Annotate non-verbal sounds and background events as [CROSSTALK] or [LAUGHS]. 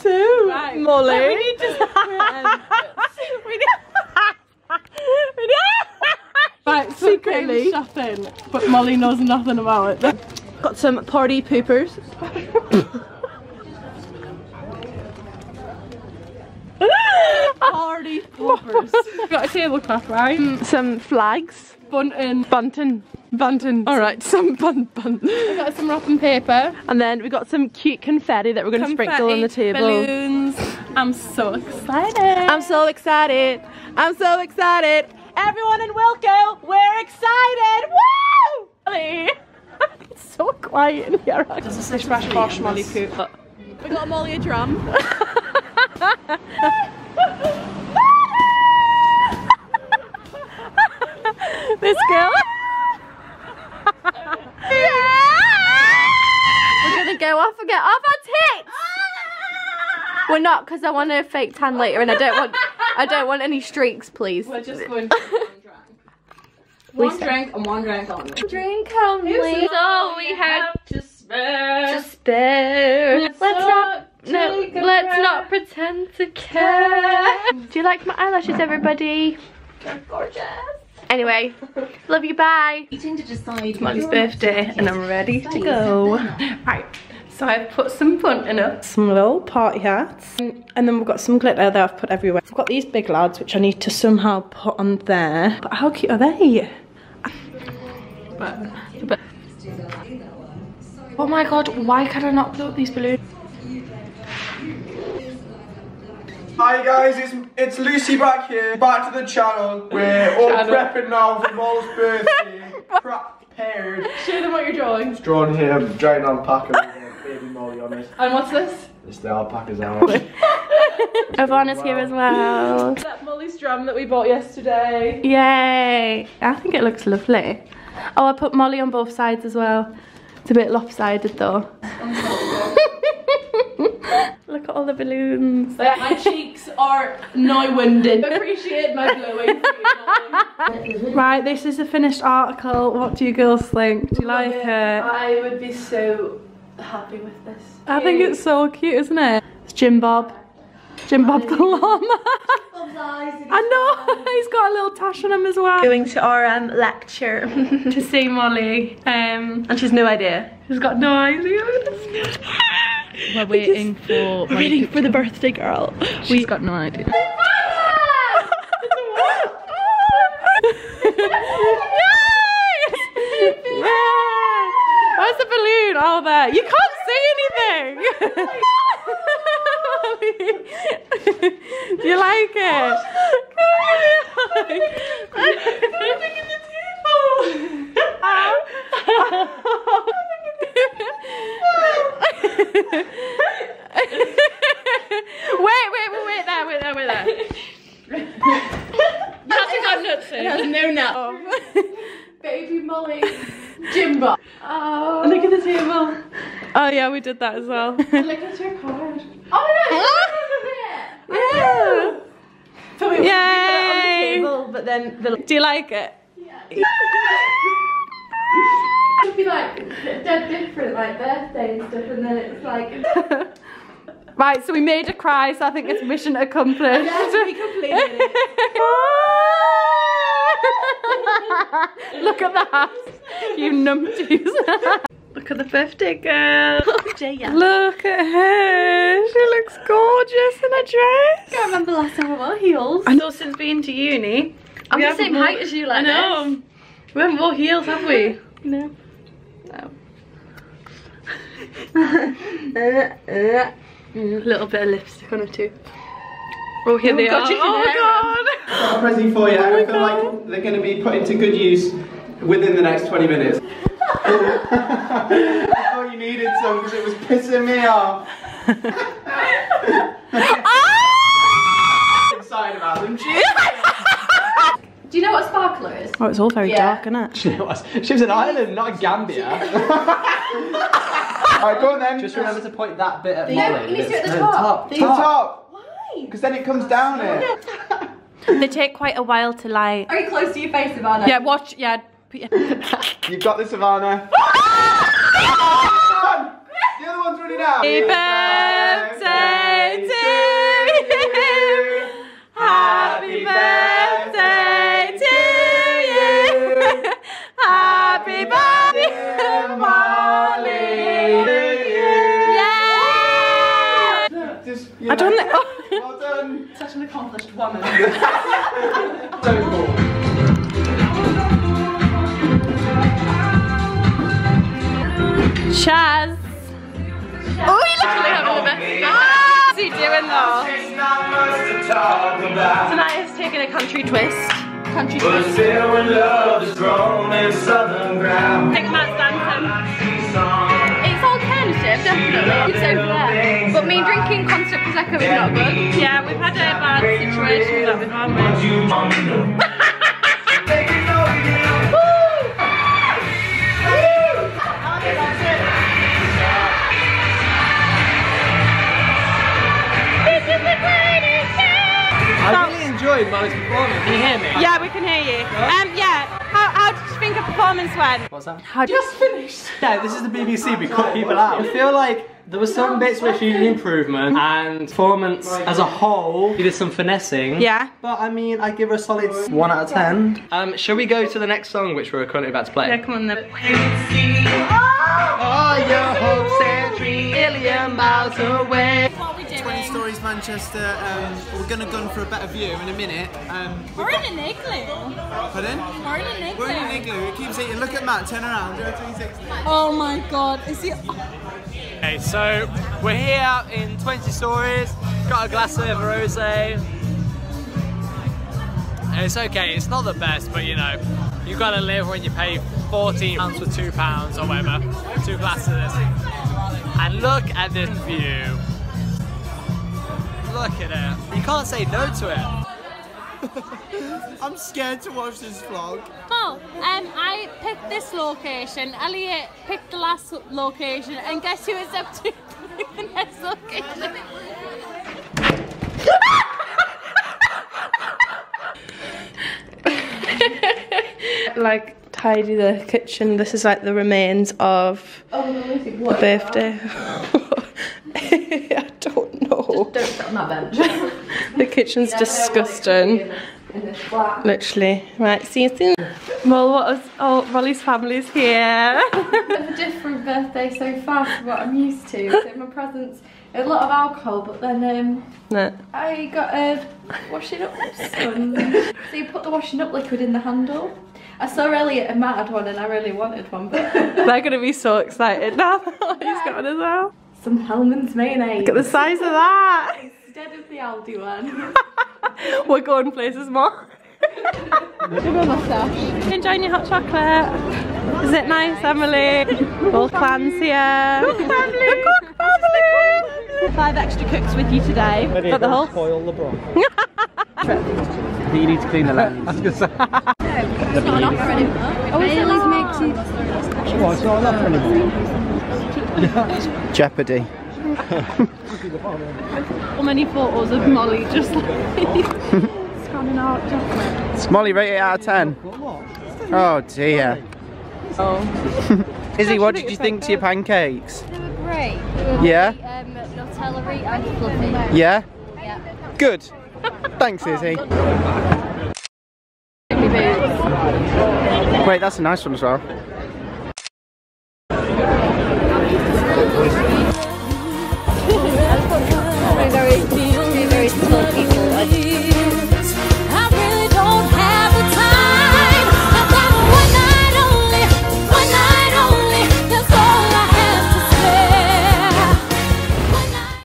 so, Right. Molly. We need to. [LAUGHS] we need. [LAUGHS] we need. [LAUGHS] Right, Secretly. shopping, but Molly knows nothing about it. Got some party poopers. Party poppers. Got a tablecloth, right? Mm. Some flags. Bunting. Bunting. Bunting. Alright, [LAUGHS] some bun bun. We've got some wrapping paper. And then we've got some cute confetti that we're going to sprinkle on the table. Balloons. I'm so excited. I'm so excited. I'm so excited. Everyone in Wilko, we're excited. Woo! [LAUGHS] It's so quiet in here. Does This is a splash posh Molly poop. Uh, we got Molly a drum. [LAUGHS] this girl. We're gonna go off and get off our tits. [LAUGHS] We're not because I want a fake tan later and I don't want I don't want any streaks, please. We're just going [LAUGHS] for one drink. One drink and one drink only. Drink only. So we have to spare. to spare. Let's Let's not not no, let's breath. not pretend to care. Do you like my eyelashes, everybody? They're gorgeous. Anyway, [LAUGHS] love you, bye. Eating to decide Molly's birthday and I'm ready to go. Right, so I've put some bunting up, some little party hats, and then we've got some glitter that I've put everywhere. I've got these big lads which I need to somehow put on there. But how cute are they? But, but Oh my god, why can I not blow up these balloons? Hi guys, it's it's Lucy back here. Back to the channel. We're [LAUGHS] all Channel. prepping now for Mole's birthday. [LAUGHS] Prepared. Show them what you're drawing. It's drawn here, giant alpaca with a baby on it. And what's this? It's the alpaca's out. [LAUGHS] Ivana's here as well. That Molly's drum that we bought yesterday. Yay! I think it looks lovely. Oh, I put Molly on both sides as well. It's a bit lopsided though. [LAUGHS] Look at all the balloons. My cheeks are now winded. [LAUGHS] Appreciate my glowing. right, this is the finished article. What do you girls think? Do you like it? I would be so happy with this. I think it's so cute, isn't it? It's Jim Bob. Jim Bob the llama. [LAUGHS] I know, he's got a little tash on him as well. Going to our um, lecture. [LAUGHS] To see Molly. Um, and she's no idea. she's got no idea. [LAUGHS] We're waiting for. We're waiting for the birthday girl. She's got no idea. Where's the balloon? Oh, there. You can't see anything. Do [LAUGHS] you like it? wait, wait, wait, wait there, wait there, wait there. Nothing got nuts in. It has no nuts. Baby Molly. Jimbo. Oh. Look at the table. Oh yeah, we did that as well. [LAUGHS] Look at your card. Oh no! yeah. So we, we put it on Yay. the table, but then the Do you like it? would be like dead different, like birthday and stuff, and then it's like [LAUGHS] Right, so we made her cry, so I think it's mission accomplished. yes, we completed it. [LAUGHS] Look at that, you numpties. Look at the birthday girl. Jaya. Look at her. She looks gorgeous in a dress. I can't remember last time I wore heels. I know since being to uni. I'm we the haven't same wore- height as you, like I like know. We haven't wore heels, have we? [LAUGHS] No. A [LAUGHS] uh, uh. little bit of lipstick on her too. Oh, here oh, they God, are. you can Oh hear god. Got a present for you. Oh, I feel like they're going to be put into good use within the next 20 minutes. [LAUGHS] I thought you needed some because it was pissing me off. Ah! [LAUGHS] Excited about them. [LAUGHS] Do you know what sparkler is? Oh, it's all very Yeah. dark, isn't it? She was, she was in Ireland, not in Gambia. Alright, go on then. Just remember to point that bit at No, Molly. you need to do it at the No, top. The top. Why? Because then it comes down it. They take quite a while to light. Very close to your face, Ivana. Yeah, watch. Yeah. [LAUGHS] You've got this, Savannah. The other one's running out. Happy birthday to you. Happy birthday to you. Happy birthday, Molly. Yeah. Just, you I don't know. Well done. [LAUGHS] Such an accomplished woman. [LAUGHS] So cool. Chaz. Oh, you literally having the best time. What's he doing though? It's not much to talk. Tonight is taking a country twist. Country But twist. still when love is grown in southern ground. Think Matt's dancing. It's alternative, definitely. It's over there. But me drinking constant prosecco is not good. Yeah, we've had a bad situation with that with our enjoyed Molly's performance. Can you hear me? Yeah, we can hear you. Um, yeah. How, how did you think a performance went? What's that? How just finished. Yeah, this is the BBC. We cut people out. I feel like there were some bits which needed improvement, and performance as a whole needed some finessing. Yeah. But I mean, I give her a solid one out of ten. Um, shall we go to the next song, which we're currently about to play? Yeah, come on then. Oh, your hopes and dreams, million miles away. 20 Stories Manchester, um, we're gonna gun for a better view in a minute. Um, We're in an igloo. pardon? We're in an We're in an igloo, it keeps eating. Look at Matt, turn around, do a 360. Oh my god, is he? Okay, so we're here in 20 stories, got a glass of rosé. It's okay, it's not the best, but you know, you gotta live when you pay 14 pounds for two pounds or whatever, two glasses. And look at this view. Look at it. You can't say no to it. [LAUGHS] I'm scared to watch this vlog. Oh, um, I picked this location. Elliot picked the last location, and guess who is up to [LAUGHS] the next location? [LAUGHS] like tidy the kitchen. This is like the remains of the birthday. I don't know. Don't sit on that bench. [LAUGHS] The kitchen's disgusting. Literally. Right, see you soon. Well, what was oh Molly's family's here. [LAUGHS] a different birthday so far from what I'm used to. So my presents, a lot of alcohol, but then um, no. I got a washing up sun. [LAUGHS] so you put the washing up liquid in the handle. I saw Elliot and Matt had one and I really wanted one, but They're gonna be so excited now. He's got one as well. some Hellmann's mayonnaise. Look at the size of that. Instead of the Aldi one. [LAUGHS] We're going places more. Enjoying your hot chocolate. Is it nice, Emily? All clans here. Cook family. Cook family. Five extra cooks with you today. Got the whole. Spoil the broth. [LAUGHS] you need to clean the lens. I was gonna say. [LAUGHS] It's not enough oh, already. Bailey's makes you. Well, it's not enough anymore. Jeopardy. So many photos of Molly just like [LAUGHS] scanning out chocolate. Molly, rate it out of 10. Oh dear. Oh. [LAUGHS] Izzy, what did you think to your pancakes? They were great. They were Yeah? very, um, Nutella and fluffy. Yeah? Yeah. Good. Thanks, Izzy. Wait, that's a nice one as well.